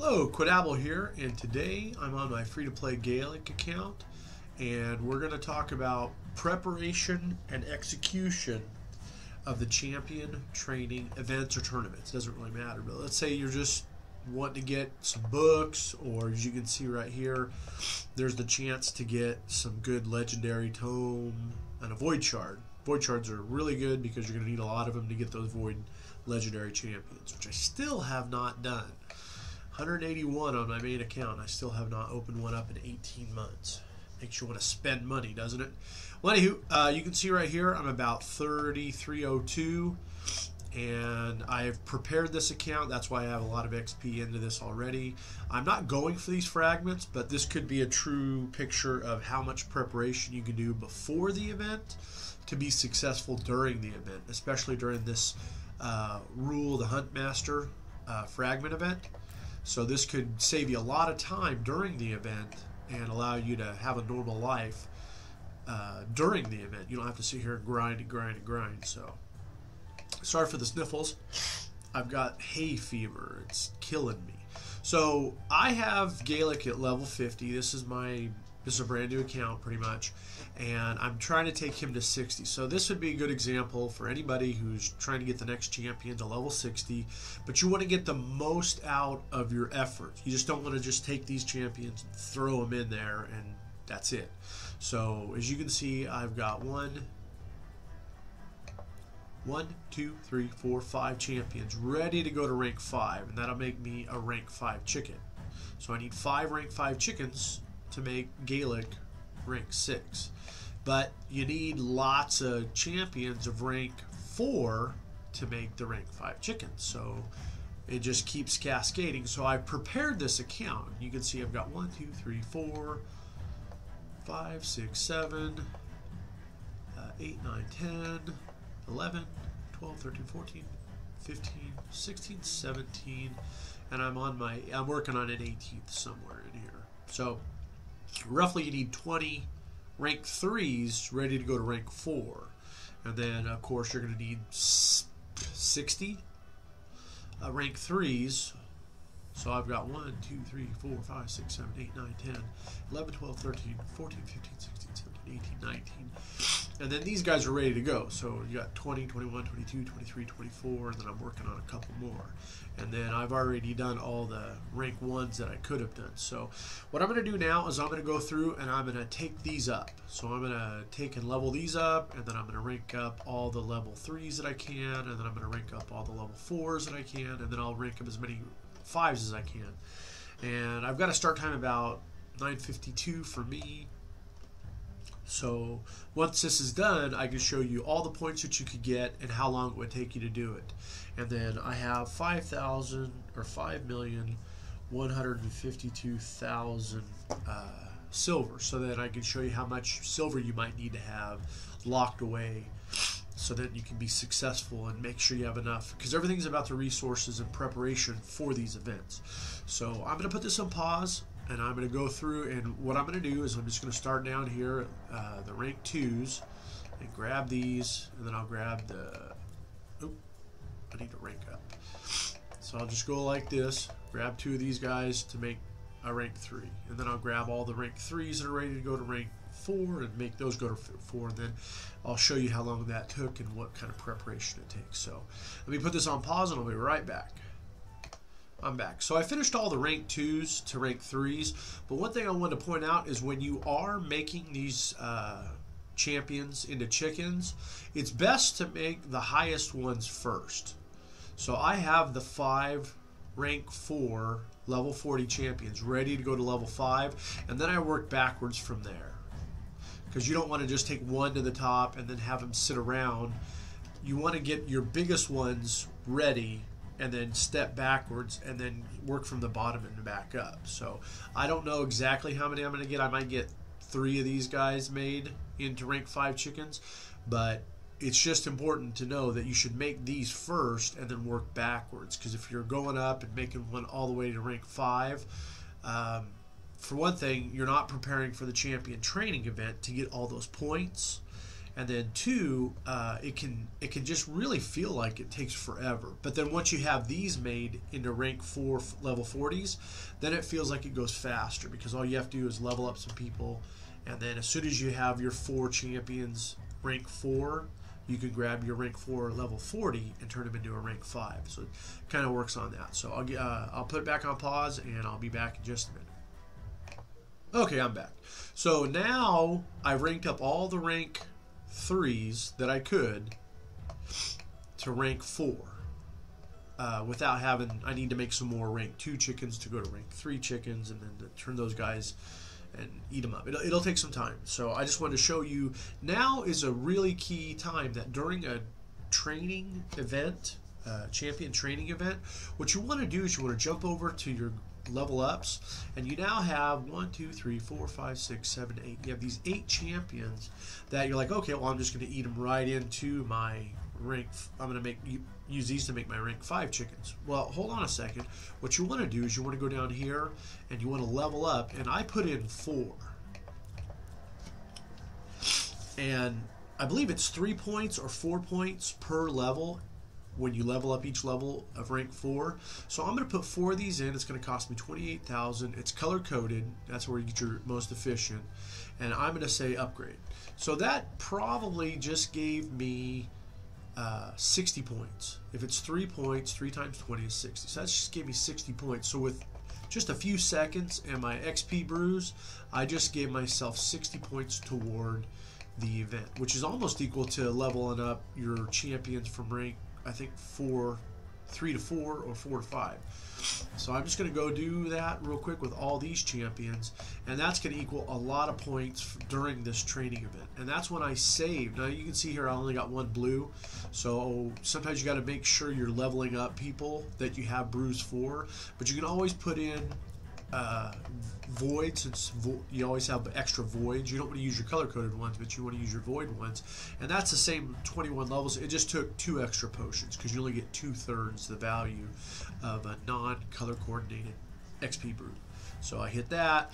Hello, Quadabble here, and today I'm on my free-to-play Galek account, and we're going to talk about preparation and execution of the champion training events or tournaments. It Doesn't really matter, but let's say you're just wanting to get some books, or as you can see right here, there's the chance to get some good legendary tome and a void shard. Void shards are really good because you're going to need a lot of them to get those void legendary champions, which I still have not done. 181 on my main account. I still have not opened one up in 18 months. Makes you want to spend money, doesn't it? Well, anywho, uh, you can see right here I'm about 3302 and I've prepared this account. That's why I have a lot of XP into this already. I'm not going for these fragments, but this could be a true picture of how much preparation you can do before the event to be successful during the event, especially during this uh, Rule the Hunt Master uh, fragment event. So this could save you a lot of time during the event and allow you to have a normal life uh, during the event. You don't have to sit here and grind and grind and grind. So sorry for the sniffles. I've got hay fever. It's killing me. So I have Galek at level 50. This is my this is a brand new account pretty much and I'm trying to take him to 60. So this would be a good example for anybody who's trying to get the next champion to level 60, but you want to get the most out of your effort. You just don't want to just take these champions and throw them in there and that's it. So as you can see, I've got one, one, two, three, four, five champions ready to go to rank five, and that'll make me a rank five chicken. So I need five rank five chickens to make Galek rank 6. But you need lots of champions of rank 4 to make the rank 5 chickens. So it just keeps cascading. So I prepared this account. You can see I've got 1, 2, 3, 4, 5, 6, 7, uh, 8, 9, 10, 11, 12, 13, 14, 15, 16, 17, and I'm on my, I'm working on an 18th somewhere in here. So roughly you need 20 rank 3s ready to go to rank 4. And then, of course, you're going to need 60 uh, rank 3s. So I've got 1, 2, 3, 4, 5, 6, 7, 8, 9, 10, 11, 12, 13, 14, 15, 16, 17, 18, 19. And then these guys are ready to go. So you got 20, 21, 22, 23, 24, and then I'm working on a couple more. And then I've already done all the rank ones that I could have done. So what I'm going to do now is I'm going to go through and I'm going to take these up. So I'm going to take and level these up, and then I'm going to rank up all the level 3s that I can, and then I'm going to rank up all the level 4s that I can, and then I'll rank up as many 5s as I can. And I've got a start time about 9.52 for me, so once this is done, I can show you all the points that you could get and how long it would take you to do it. And then I have 5,000 or 5,152,000 uh, silver so that I can show you how much silver you might need to have locked away so that you can be successful and make sure you have enough because everything's about the resources and preparation for these events. So I'm going to put this on pause and I'm going to go through and what I'm going to do is I'm just going to start down here uh, the rank 2s and grab these and then I'll grab the oop, I need to rank up. So I'll just go like this grab two of these guys to make a rank 3 and then I'll grab all the rank 3s that are ready to go to rank 4 and make those go to 4 and then I'll show you how long that took and what kind of preparation it takes. So let me put this on pause and I'll be right back I'm back. So I finished all the rank 2s to rank 3s, but one thing I wanted to point out is when you are making these uh, champions into chickens, it's best to make the highest ones first. So I have the 5 rank 4 level 40 champions ready to go to level 5, and then I work backwards from there. Because you don't want to just take one to the top and then have them sit around. You want to get your biggest ones ready and then step backwards and then work from the bottom and back up. So I don't know exactly how many I'm going to get. I might get three of these guys made into rank five chickens, but it's just important to know that you should make these first and then work backwards. Because if you're going up and making one all the way to rank five, um, for one thing, you're not preparing for the champion training event to get all those points and then two, uh, it can it can just really feel like it takes forever. But then once you have these made into rank four level 40s, then it feels like it goes faster because all you have to do is level up some people, and then as soon as you have your four champions rank four, you can grab your rank 4 level 40 and turn them into a rank 5. So it kind of works on that. So I'll, uh, I'll put it back on pause and I'll be back in just a minute. Okay, I'm back. So now I ranked up all the rank 3s that I could to rank 4. Uh, without having, I need to make some more rank 2 chickens to go to rank 3 chickens and then to turn those guys and eat them up. It'll, it'll take some time. So I just wanted to show you now is a really key time that during a training event, uh, champion training event, what you want to do is you want to jump over to your level ups and you now have one two three four five six seven eight you have these eight champions that you're like okay well i'm just going to eat them right into my rank i'm going to make use these to make my rank 5 chickens. Well, hold on a second. What you want to do is you want to go down here and you want to level up, and I put in 4. And I believe it's 3 points or 4 points per level when you level up each level of rank 4. So I'm going to put 4 of these in. It's going to cost me 28000 It's color-coded. That's where you get your most efficient. And I'm going to say upgrade. So that probably just gave me uh, 60 points. If it's three points, three times 20 is 60. So that just gave me 60 points. So with just a few seconds and my XP brews, I just gave myself 60 points toward the event, which is almost equal to leveling up your champions from rank, I think, four, three to four or four to five. So I'm just going to go do that real quick with all these champions, and that's going to equal a lot of points during this training event. And that's when I saved. Now you can see here I only got one blue, so sometimes you got to make sure you're leveling up people that you have brews for, but you can always put in uh, vo you always have extra voids. You don't want to use your color coded ones, but you want to use your void ones. And that's the same 21 levels. It just took two extra potions because you only get two thirds the value of a non color coordinated XP brew. So I hit that,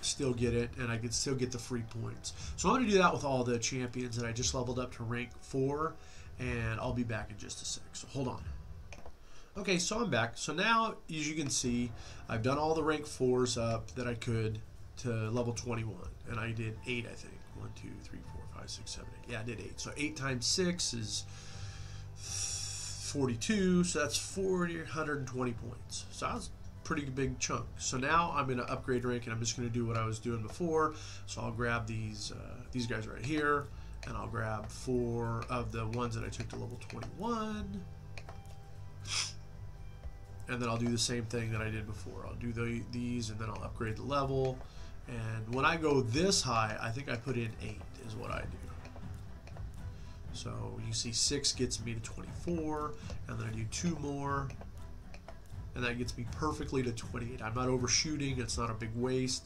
still get it, and I can still get the free points. So I'm going to do that with all the champions that I just leveled up to rank 4, and I'll be back in just a sec. So hold on. Okay, so I'm back. So now, as you can see, I've done all the rank 4s up that I could to level 21. And I did 8, I think. 1, 2, 3, 4, 5, 6, 7, 8. Yeah, I did 8. So 8 times 6 is 42. So that's 420 points. So that was a pretty big chunk. So now I'm going to upgrade rank, and I'm just going to do what I was doing before. So I'll grab these, uh, these guys right here. And I'll grab four of the ones that I took to level 21 and then I'll do the same thing that I did before. I'll do the, these and then I'll upgrade the level. And when I go this high, I think I put in 8 is what I do. So you see 6 gets me to 24, and then I do 2 more, and that gets me perfectly to 28. I'm not overshooting, it's not a big waste,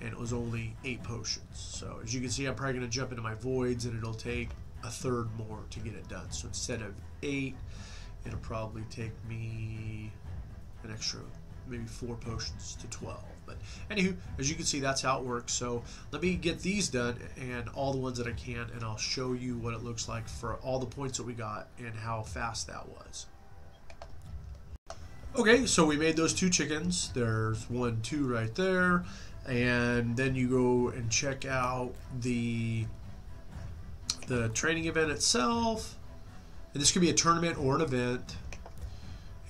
and it was only 8 potions. So as you can see, I'm probably going to jump into my voids, and it'll take a third more to get it done. So instead of 8, it'll probably take me an extra maybe four potions to 12 but anywho as you can see that's how it works. So let me get these done and all the ones that I can and I'll show you what it looks like for all the points that we got and how fast that was. Okay so we made those two chickens. There's one two right there. And then you go and check out the the training event itself. And this could be a tournament or an event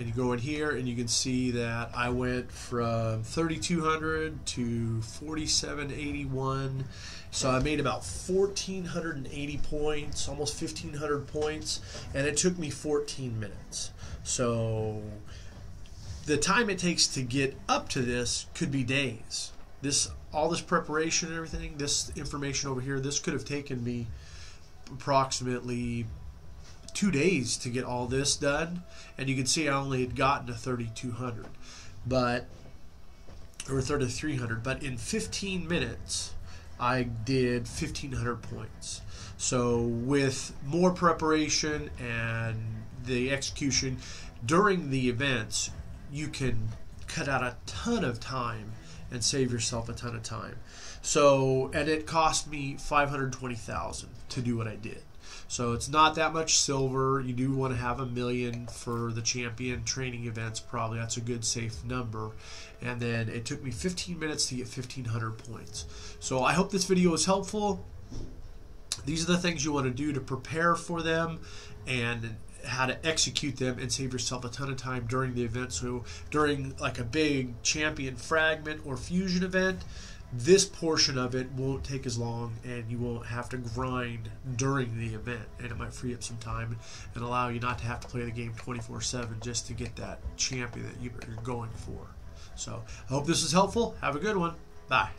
and you go in here and you can see that I went from 3200 to 4781 so I made about 1480 points almost 1500 points and it took me 14 minutes. So the time it takes to get up to this could be days. This all this preparation and everything this information over here this could have taken me approximately two days to get all this done, and you can see I only had gotten to 3,200, but or 3,300. But in 15 minutes, I did 1,500 points. So with more preparation and the execution during the events, you can cut out a ton of time and save yourself a ton of time. So, and it cost me 520,000 to do what I did. So it's not that much silver. You do want to have a million for the champion training events, probably. That's a good safe number. And then it took me 15 minutes to get 1,500 points. So I hope this video was helpful. These are the things you want to do to prepare for them and how to execute them and save yourself a ton of time during the event. So during like a big champion fragment or fusion event, this portion of it won't take as long and you won't have to grind during the event. And it might free up some time and allow you not to have to play the game 24-7 just to get that champion that you're going for. So i hope this is helpful. Have a good one. Bye